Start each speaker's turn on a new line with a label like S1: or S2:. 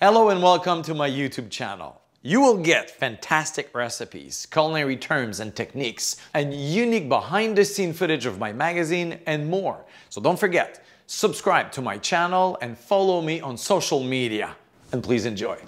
S1: Hello and welcome to my YouTube channel. You will get fantastic recipes, culinary terms and techniques, and unique behind the scene footage of my magazine and more. So don't forget, subscribe to my channel and follow me on social media. And please enjoy.